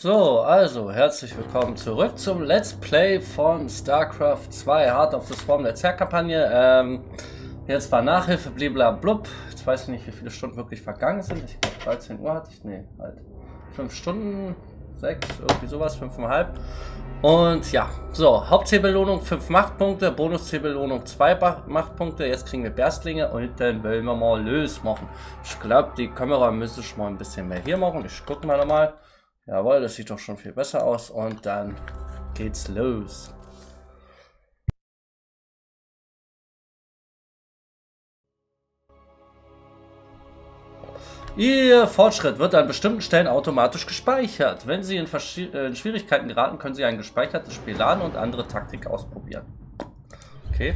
So, also herzlich willkommen zurück zum Let's Play von StarCraft 2 Heart of the Swarm der Zerg-Kampagne. Ähm, jetzt war Nachhilfe, bliblablub. Jetzt weiß ich nicht, wie viele Stunden wirklich vergangen sind. Ich glaube 13 Uhr hatte ich, nee, halt 5 Stunden, 6, irgendwie sowas, 5,5. Und ja, so, Hauptzielbelohnung 5 Machtpunkte, Bonuszielbelohnung 2 Machtpunkte. Jetzt kriegen wir Berstlinge und dann wollen wir mal lös machen. Ich glaube, die Kamera müsste schon mal ein bisschen mehr hier machen. Ich gucke mal nochmal. Jawohl, das sieht doch schon viel besser aus. Und dann geht's los. Ihr Fortschritt wird an bestimmten Stellen automatisch gespeichert. Wenn Sie in, äh, in, Schwierigkeiten geraten, können Sie ein gespeichertes Spiel laden und andere Taktik ausprobieren. Okay.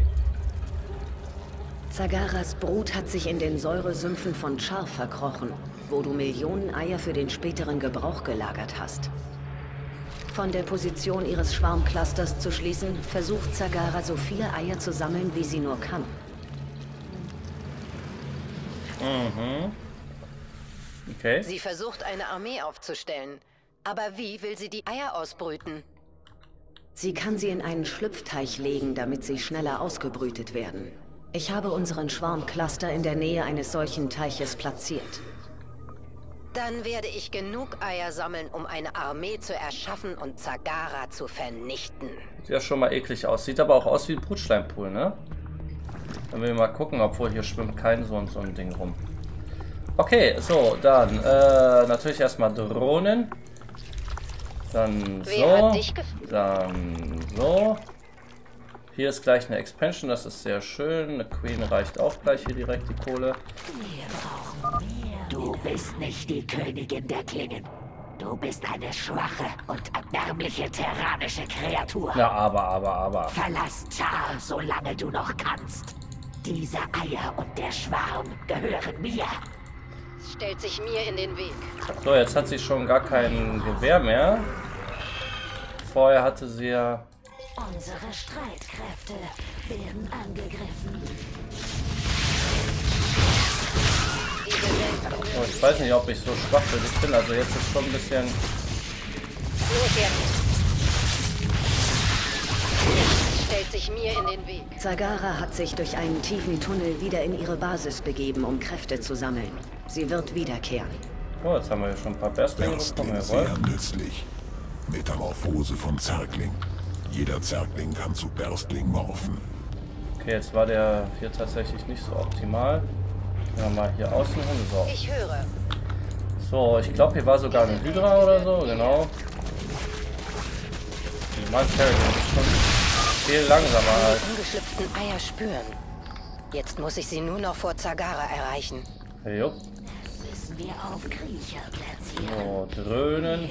Zagaras Brut hat sich in den Säuresümpfen von Char verkrochen, wo du Millionen Eier für den späteren Gebrauch gelagert hast. Von der Position ihres Schwarmclusters zu schließen, versucht Zagara so viele Eier zu sammeln, wie sie nur kann. Mhm. Okay. Sie versucht, eine Armee aufzustellen. Aber wie will sie die Eier ausbrüten? Sie kann sie in einen Schlüpfteich legen, damit sie schneller ausgebrütet werden. Ich habe unseren Schwarmcluster in der Nähe eines solchen Teiches platziert. Dann werde ich genug Eier sammeln, um eine Armee zu erschaffen und Zagara zu vernichten. Sieht ja schon mal eklig aus. Sieht aber auch aus wie ein Brutschleimpool, ne? Dann will ich mal gucken, obwohl hier schwimmt kein so, so ein Ding rum. Okay, so, dann äh, natürlich erstmal Drohnen. Dann so. Dann so. Hier ist gleich eine Expansion, das ist sehr schön. Eine Queen reicht auch gleich hier direkt die Kohle. Du bist nicht die Königin der Klingen. Du bist eine schwache und erbärmliche terranische Kreatur. Na, aber, aber, aber. Verlass Char, solange du noch kannst. Diese Eier und der Schwarm gehören mir stellt sich mir in den Weg. So, jetzt hat sie schon gar kein Gewehr mehr. Vorher hatte sie ja... Unsere Streitkräfte werden angegriffen. Oh, ich weiß nicht, ob ich so schwach bin. Ich bin also jetzt ist schon ein bisschen... Los jetzt! stellt sich mir in den Weg. Zagara hat sich durch einen tiefen Tunnel wieder in ihre Basis begeben, um Kräfte zu sammeln. Sie wird wiederkehren. Oh, jetzt haben wir ja schon ein paar Berstlinge bekommen. Sehr nützlich. Metamorphose von Zergling. Jeder Zergling kann zu Berstling morphen. Okay, jetzt war der hier tatsächlich nicht so optimal. Wir mal hier außen hin. So. Ich höre. So, ich glaube, hier war sogar eine Hydra oder so, genau. Mein Zergling ist schon viel langsamer als... Die ungeschlüpften Eier spüren. Jetzt muss ich sie nur noch vor Zagara erreichen. Jo müssen wir auf Kriecher platzieren. So, dröhnen.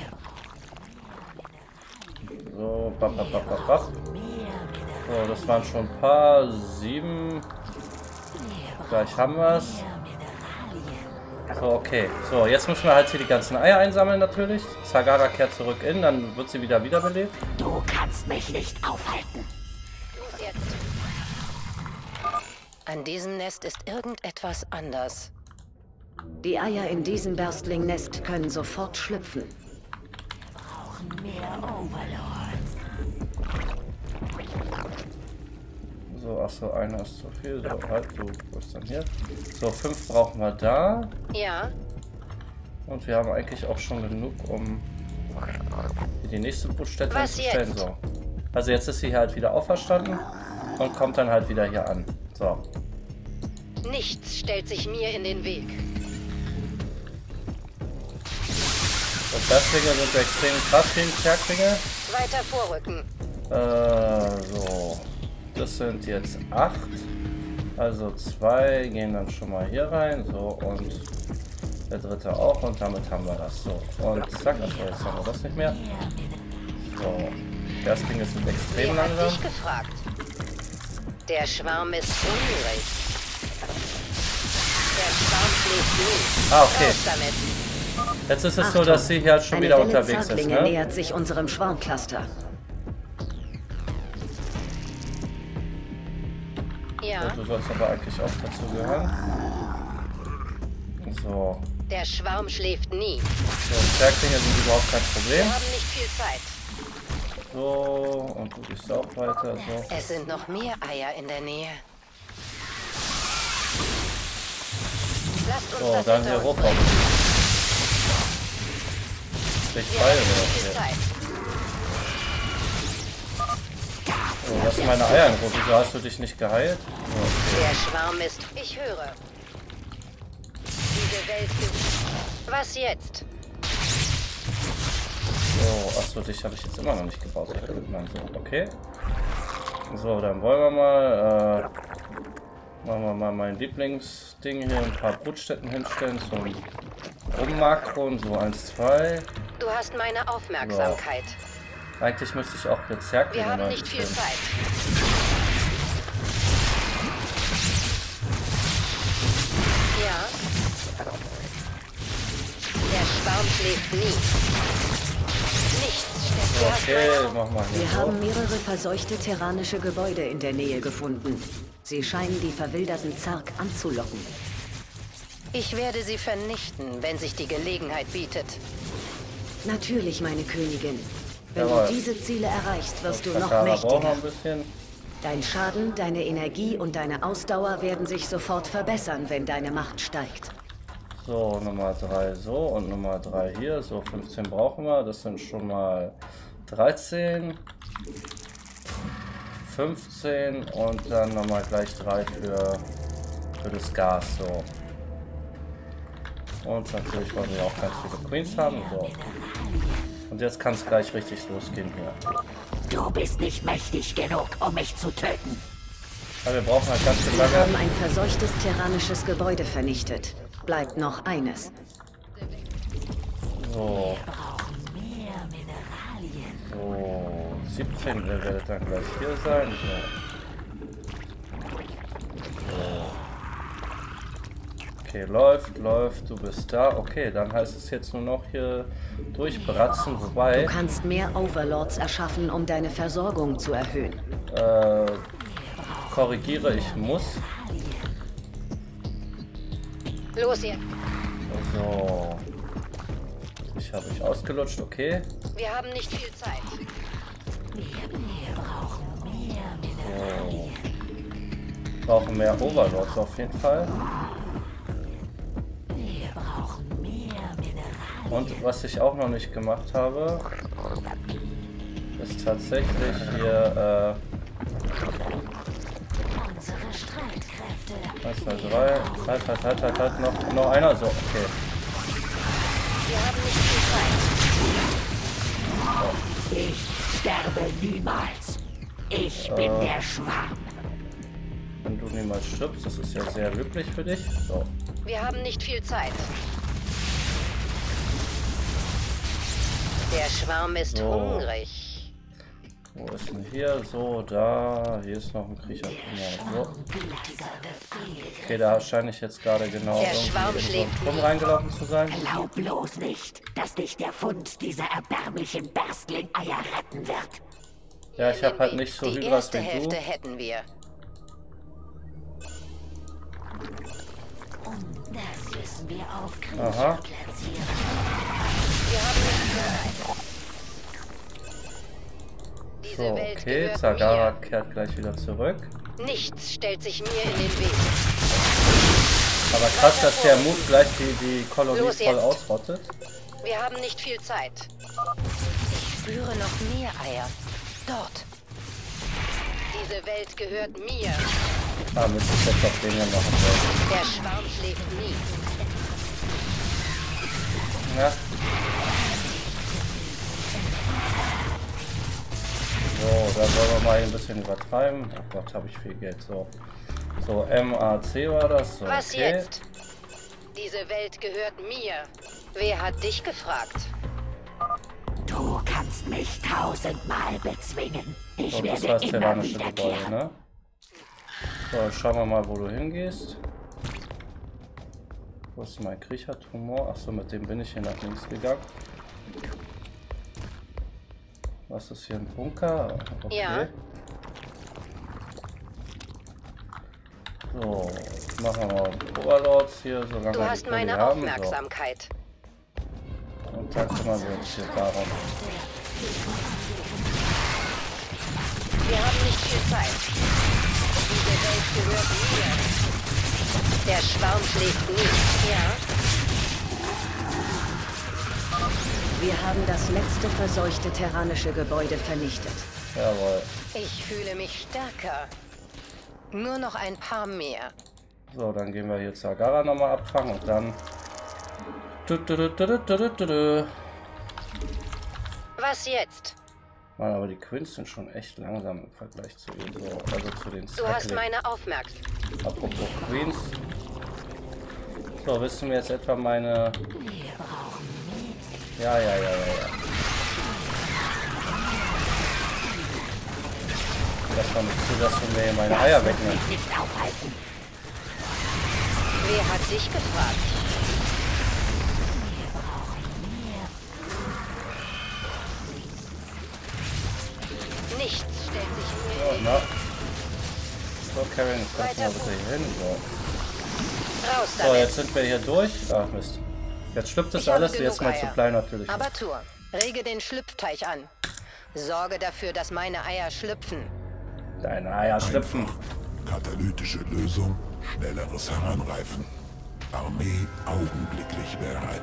So, bap, bap, bap, bap, bap. So, das waren schon ein paar. Sieben. Gleich haben wir es. So, okay. So, jetzt müssen wir halt hier die ganzen Eier einsammeln natürlich. Sagara kehrt zurück in, dann wird sie wieder wiederbelebt. Du kannst mich nicht aufhalten. An diesem Nest ist irgendetwas anders. Die Eier in diesem Berstling-Nest können sofort schlüpfen. Wir brauchen mehr Overlords. So, achso, einer ist zu viel. So, halt, du bist dann hier. So, fünf brauchen wir da. Ja. Und wir haben eigentlich auch schon genug, um die nächste Brutstätte zu stellen. So. Also jetzt ist sie halt wieder auferstanden und kommt dann halt wieder hier an. So. Nichts stellt sich mir in den Weg. Und Berglinge sind extrem krass gegen Zerglinge. Weiter vorrücken. Äh, so. Das sind jetzt acht. Also zwei gehen dann schon mal hier rein. So, und der dritte auch. Und damit haben wir das. So, und zack, achso, jetzt haben wir das nicht mehr. So. Berglinge sind extrem Wer langsam. Hat dich gefragt? Der Schwarm ist hungrig. Der Schwarm schlägt durch. Ah, okay. Jetzt ist es Achtung, so, dass sie hier schon wieder unterwegs ist. Ne? nähert sich unserem Schwarmcluster. Ja. Und du sollst aber eigentlich auch dazu gehören. So. Der Schwarm schläft nie. So, Zerklinge sind überhaupt kein Problem. Wir haben nicht viel Zeit. So, und du gehst auch weiter. So. Es sind noch mehr Eier in der Nähe. So, dann hier uns hoch. bringen. Sprich Wir Pfeile oder was Zeit. So, lass meine Eier in Ruhe. Wieso hast du dich nicht geheilt? So, Der Schwarm ist... Ich höre. Diese Welt ist... Was jetzt? So, achso, dich habe ich jetzt immer noch nicht gebaut. Nein, so, okay. So, dann wollen wir mal, äh, machen wir mal mein Lieblingsding hier, ein paar Brutstätten hinstellen zum Rummakron, so 1, 2. Du hast meine Aufmerksamkeit. Eigentlich müsste ich auch jetzt Zerklinge Wir haben mal nicht viel. Zeit. Ja. Der Schwarm schläft nie. Nichts steckt. Okay, mach mal Wir haben mehrere verseuchte terranische Gebäude in der Nähe gefunden. Sie scheinen die verwilderten Zark anzulocken. Ich werde sie vernichten, wenn sich die Gelegenheit bietet. Natürlich, meine Königin. Wenn Jawohl. du diese Ziele erreichst, wirst du noch mächtiger. Dein Schaden, deine Energie und deine Ausdauer werden sich sofort verbessern, wenn deine Macht steigt. So, Nummer 3 so und Nummer 3 hier. So, 15 brauchen wir. Das sind schon mal 13. 15 und dann nochmal gleich 3 für, für das Gas. So. Und natürlich wollen wir auch ganz viele Queens haben. So. Und jetzt kann es gleich richtig losgehen hier. Du bist nicht mächtig genug, um mich zu töten. Aber wir brauchen halt ganz schön Wir haben lange. ein verseuchtes terranisches Gebäude vernichtet. Bleibt noch eines. So, Brauchen mehr Mineralien. so 17 wer wird dann gleich hier sein. So. Okay, läuft, läuft, du bist da. Okay, dann heißt es jetzt nur noch hier durchbratzen, wobei, Du kannst mehr Overlords erschaffen, um deine Versorgung zu erhöhen. äh, korrigiere, ich muss. Los ihr. So. Ich habe mich ausgelutscht, okay. Wir haben nicht viel Zeit. Wir brauchen mehr Mineralien. So. Brauchen mehr Overlords auf jeden Fall. Und was ich auch noch nicht gemacht habe, ist tatsächlich hier Unsere Streitkräfte. äh, 1, 2, 3, halt, halt, halt, halt, halt, noch, noch einer, so, okay. Wir haben nicht viel Zeit. Ich sterbe niemals. Ich bin Äh. der Schwarm. Wenn du niemals stirbst, das ist ja sehr glücklich für dich. So, Wir haben nicht viel Zeit. Der Schwarm ist So. hungrig. wo ist denn hier? So, da, hier ist noch ein Kriecher. Genau, so. Okay, da scheine ich jetzt gerade genau Der Schwarm schlägt nie. reingelaufen zu sein. Glaub bloß nicht, dass dich der Fund dieser erbärmlichen Berstling-Eier retten wird. Ja, ich habe halt nicht so Die Hydras erste wie Hälfte du. hätten wir. Und das müssen wir auf Aha. Kriecher platzieren. So, okay, Zagara kehrt gleich wieder zurück. Nichts stellt sich mir in den Weg. Aber krass, dass der Mut gleich die, die Kolonie Los voll jetzt. ausrottet. Wir haben nicht viel Zeit. Ich spüre noch mehr Eier. Dort. Diese Welt gehört mir. Ah, müsste ich jetzt auf den hier machen wollen. Der Schwarm schläft nie. Ja. So, da wollen wir mal ein bisschen übertreiben. Oh Gott, habe ich viel Geld. So, so MAC war das. So, Was okay. jetzt? Diese Welt gehört mir. Wer hat dich gefragt? Du kannst mich tausendmal bezwingen. Ich Und das werde war das immer Gebäude, wiederkehren. ne? So, schauen wir mal, wo du hingehst. Wo ist mein Kriechertumor? Achso, mit dem bin ich hier nach links gegangen. Was ist hier ein Bunker? Okay. Ja. So, machen wir mal Overlords hier, solange Du hast meine haben. Aufmerksamkeit. So. Und dann kümmern wir uns hier darum. Wir haben nicht viel Zeit. Diese Welt gehört mir. Der Schwarm schläft nie. Ja? Wir haben das letzte verseuchte terranische Gebäude vernichtet. Jawohl. Ich fühle mich stärker. Nur noch ein paar mehr. So, dann gehen wir hier Zagara nochmal abfangen und dann. Du, du, du, du, du, du, du, du. Was jetzt? Mann, aber die Quins sind schon echt langsam im Vergleich zu den so, also zu den Du hast meine Aufmerksamkeit. Apropos Queens. So, willst du mir jetzt etwa meine. Ja, ja, ja, ja, ja. Lass mal nicht zu, dass du mir meine Eier wegnimmst. Nicht aufhalten. Wer hat dich gefragt? Nichts stellt sich mir So, na. So, Karen, jetzt kommst du mal bitte hier hin. So. So, jetzt sind wir hier durch. Ach Mist. Jetzt schlüpft das Ich habe alles, jetzt mal Eier. Supply natürlich. Aber Tour, rege den Schlüpfteich an. Sorge dafür, dass meine Eier schlüpfen. Deine Eier schlüpfen. Katalytische Lösung, schnelleres Heranreifen. Armee augenblicklich bereit.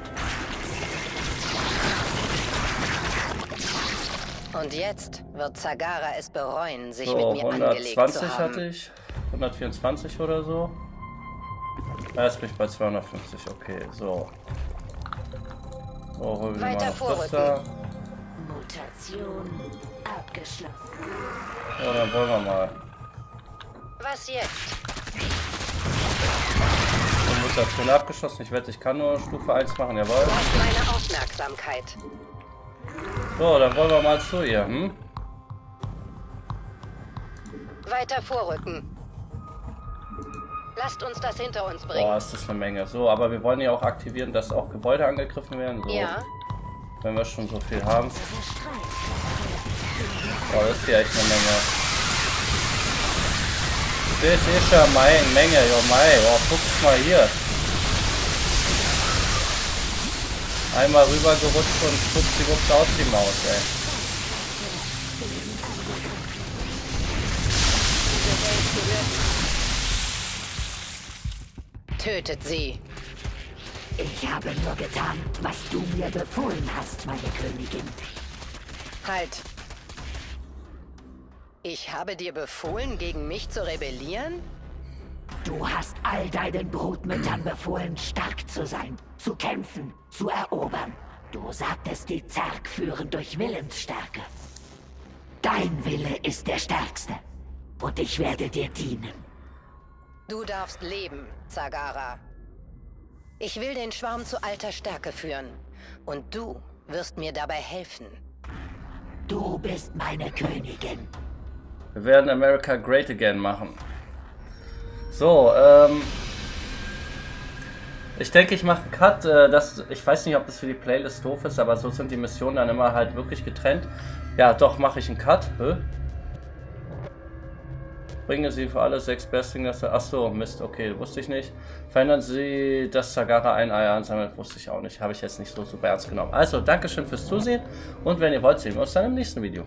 Und jetzt wird Zagara es bereuen, sich So, mit mir angelegt zu 120 haben. hatte ich. 124 oder so. Ja, Jetzt bin ich bei 250, okay, so. So, holen wir Weiter mal vorrücken. Mutation abgeschlossen. Ja, dann wollen wir mal. Was jetzt? Mutation abgeschossen. Ich wette, ich kann nur Stufe 1 machen, jawohl. Meine Aufmerksamkeit. So, dann wollen wir mal zu ihr, hm? Weiter vorrücken. Lasst uns das hinter uns bringen. Boah, ist das eine Menge. So, aber wir wollen ja auch aktivieren, dass auch Gebäude angegriffen werden. So, Ja, wenn wir schon so viel haben. Boah, das ist hier echt eine Menge. Das ist schon meine Menge, jo mei. Oh, guck mal hier. Einmal rübergerutscht und schwuppsiwupps aus die Maus, ey. Tötet sie. Ich habe nur getan, was du mir befohlen hast, meine Königin. Halt. Ich habe dir befohlen, gegen mich zu rebellieren? Du hast all deinen Brutmüttern befohlen, stark zu sein, zu kämpfen, zu erobern. Du sagtest, die Zerg führen durch Willensstärke. Dein Wille ist der stärkste. Und ich werde dir dienen. Du darfst leben, Zagara. Ich will den Schwarm zu alter Stärke führen. Und du wirst mir dabei helfen. Du bist meine Königin. Wir werden America Great Again machen. So, ähm. Ich denke, ich mache einen Cut. Äh, das, ich weiß nicht, ob das für die Playlist doof ist, aber so sind die Missionen dann immer halt wirklich getrennt. Ja, doch, mache ich einen Cut. Hä? Bringen Sie für alle sechs besten Gäste. Achso, Mist, okay, wusste ich nicht. Verändern Sie, dass Zagara ein Eier ansammelt, wusste ich auch nicht. Habe ich jetzt nicht so super ernst genommen. Also, Dankeschön fürs Zusehen und wenn ihr wollt, sehen wir uns dann im nächsten Video.